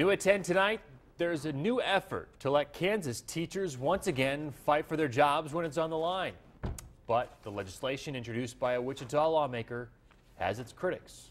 New at 10 tonight, there's a new effort to let Kansas teachers once again fight for their jobs when it's on the line. But the legislation introduced by a Wichita lawmaker has its critics.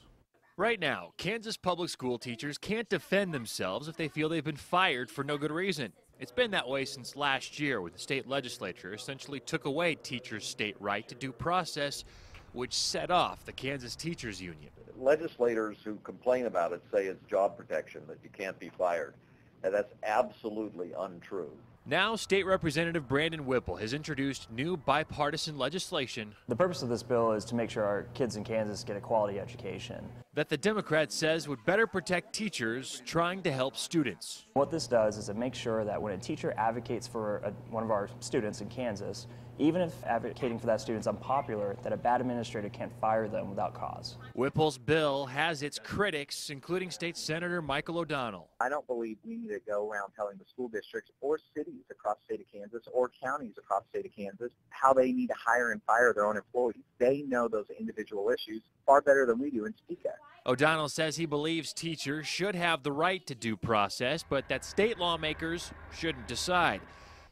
Right now, Kansas public school teachers can't defend themselves if they feel they've been fired for no good reason. It's been that way since last year when the state legislature essentially took away teachers' state right to due process, which set off the Kansas Teachers Union. legislators who complain about it say it's job protection, that you can't be fired. And that's absolutely untrue. Now, State Representative Brandon Whipple has introduced new bipartisan legislation The purpose of this bill is to make sure our kids in Kansas get a quality education. that the Democrat says would better protect teachers trying to help students. What this does is it makes sure that when a teacher advocates for a, one of our students in Kansas, even if advocating for that student is unpopular, that a bad administrator can't fire them without cause. Whipple's bill has its critics, including State Senator Michael O'Donnell. I don't believe we need to go around telling the school districts or cities across the state of Kansas or counties across the state of Kansas how they need to hire and fire their own employees. They know those individual issues far better than we do in Topeka. O'Donnell says he believes teachers should have the right to due process, but that state lawmakers shouldn't decide.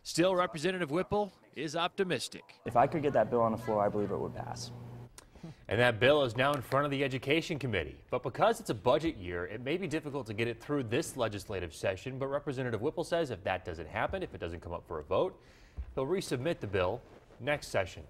Still, Representative Whipple is optimistic. If I could get that bill on the floor, I believe it would pass. And that bill is now in front of the Education Committee. But because it's a budget year, it may be difficult to get it through this legislative session. But Representative Whipple says if that doesn't happen, if it doesn't come up for a vote, he'll resubmit the bill next session.